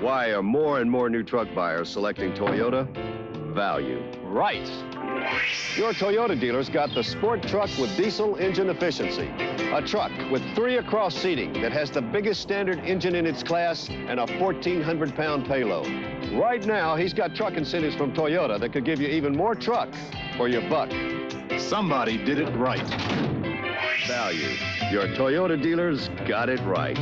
Why are more and more new truck buyers selecting Toyota? Value. Right. Your Toyota dealer's got the sport truck with diesel engine efficiency. A truck with three across seating that has the biggest standard engine in its class and a 1,400 pound payload. Right now, he's got truck incentives from Toyota that could give you even more truck for your buck. Somebody did it right. Value. Your Toyota dealer's got it right.